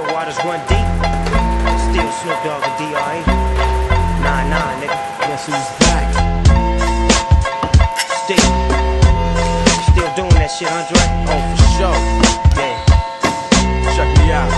riders run deep. Still Snoop Dogg and D.R.E. Nah, nah, nigga. Guess who's back? Still. Still doing that shit, Andre? Oh, for sure. Yeah. Check me out.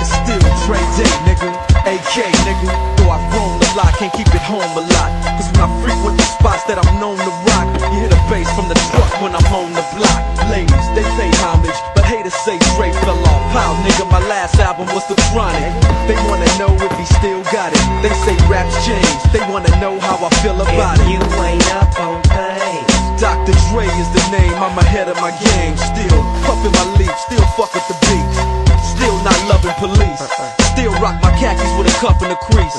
It's still Dre Day, nigga. AK, nigga. Though I've grown a lot, can't keep it home a lot. Cause when I frequent the spots that I'm known to rock, you hear the bass from the truck when I'm on the block. Ladies, they pay homage, but haters say Dre fell off. How, nigga, my last album was The Chronic. They wanna know if he still got it. They say raps change. They wanna know how I feel about If it. you ain't up on pace. Dr. Dre is the name, I'm ahead of my game. Still puffin' my leaf, still fuck with the beats. Still not loving police. Still rock my khakis with a cuff and a crease.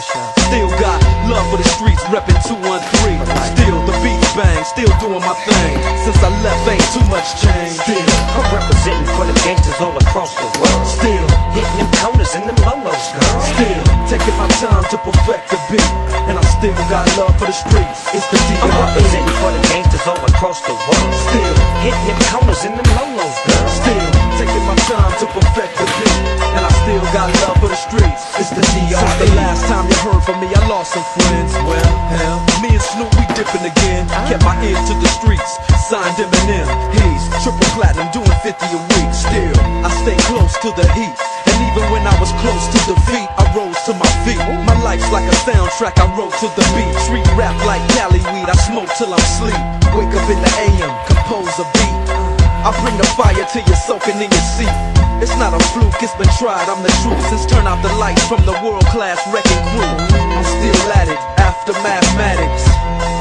Still got love for the streets, reppin' 213. Still the beats bang, still doing my thing. Since I left, ain't too much change. Still, I'm representing gangsters all across the world. still, Hitting them corners and them lolos, girl. still taking my time to perfect the beat. And I still got love for the streets. It's the I'm representing for the gangsters all across the world. Still, Hitting them corners and them lolos, girl. Still taking my time to perfect the beat, and I still got love for the streets. It's the DR. Since the last time you heard from me, I lost some friends. Well, hell, me and Snoop we dipping again. Kept my ear to the streets, signed Eminem. He's triple platinum, doing 50 a week. Still, I stay close to the heat. And even when I was close to defeat, I rose to my feet. My life's like a soundtrack, I wrote to the beat. Street rap like Cali weed, I smoke till I'm sleep. Wake up in the AM, compose a beat. I bring the fire till you're soaking in your seat. It's not a fluke, it's been tried, I'm the truth. Since turn out the lights from the world class wrecking crew. I'm still at it, after mathematics.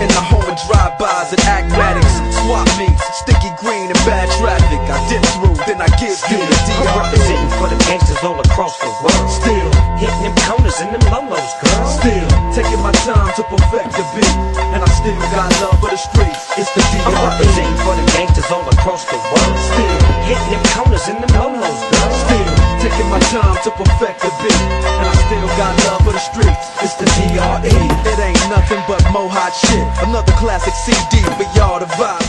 In the home of drive-bys and acmatics. Swap meets, sticky green and bad. I dip through, then I give you the I'm DR. representing for the gangsters all across the world. Still, Hitting them corners and them lolos, girl. still, taking my time to perfect the beat. And I still got love for the streets. It's the I'm representing for the gangsters all across the world. Still, Hitting them corners and them lolos, girl. Still taking my time to perfect the beat, and I still got love for the streets. It's the DRE. It ain't nothing but mohawk shit. Another classic CD for y'all to vibe.